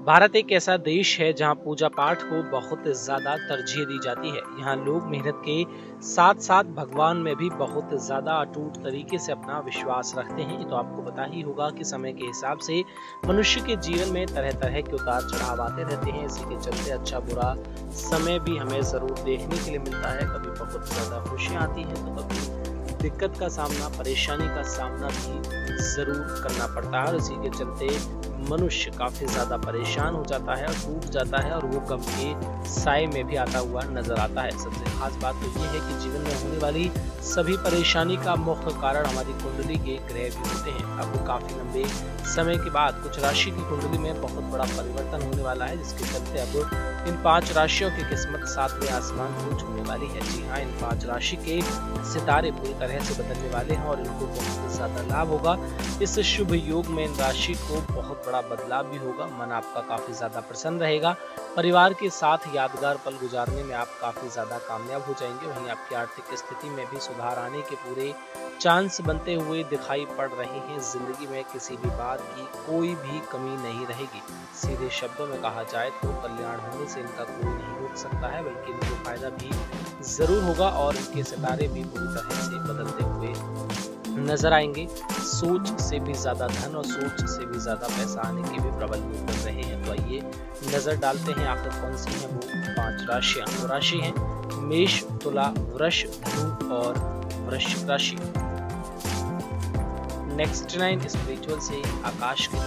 भारत एक ऐसा देश है जहाँ पूजा पाठ को बहुत ज़्यादा तरजीह दी जाती है। यहाँ लोग मेहनत के साथ साथ भगवान में भी बहुत ज़्यादा अटूट तरीके से अपना विश्वास रखते हैं। तो आपको पता ही होगा कि समय के हिसाब से मनुष्य के जीवन में तरह तरह के उतार चढ़ाव आते रहते हैं। इसी के चलते अच्छा बुरा समय भी हमें ज़रूर देखने के लिए मिलता है। कभी बहुत ज़्यादा खुशियाँ आती हैं तो कभी दिक्कत का सामना, परेशानी का सामना भी ज़रूर करना पड़ता है और इसी के चलते मनुष्य काफ़ी ज़्यादा परेशान हो जाता है और टूट जाता है और वो गम के साय में भी आता हुआ नज़र आता है। सबसे खास बात तो ये है कि जीवन में होने वाली सभी परेशानी का मुख्य कारण हमारी कुंडली के ग्रह भी होते हैं। अब काफ़ी लंबे समय के बाद कुछ राशि की कुंडली में बहुत बड़ा परिवर्तन होने वाला है, जिसके चलते अब इन पाँच राशियों की किस्मत सातवें आसमान को छूने वाली है। जी हाँ इन पाँच राशि के सितारे पूरी तरह से बदलने वाले हैं और इनको बहुत ज़्यादा लाभ होगा। इस शुभ योग में इन राशि को बहुत बड़ा बदलाव भी होगा, मन आपका काफ़ी ज़्यादा प्रसन्न रहेगा। परिवार के साथ यादगार पल गुजारने में आप काफ़ी ज़्यादा कामयाब हो जाएँगे, वहीं आपकी आर्थिक स्थिति में भी सुधार आने के पूरे चांस बनते हुए दिखाई पड़ रहे हैं। ज़िंदगी में किसी भी बात की कोई भी कमी नहीं रहेगी। सीधे शब्दों में कहा जाए तो कल्याण होने से इनका कोई नहीं रोक सकता है, बल्कि इनको फ़ायदा भी ज़रूर होगा और इनके सितारे भी पूरी तरह से बदलते नज़र आएँगे। सोच से भी ज़्यादा धन और सोच से भी ज़्यादा पैसा आने के भी प्रबल योग बन रहे हैं। तो आइए नज़र डालते हैं आखिर कौन सी है वो पाँच राशियाँ। वो राशि है, मेष, तुला, वृष, धनु और वृश्चिक राशि। नेक्स्ट नाइन स्पिरिचुअल से आकाश की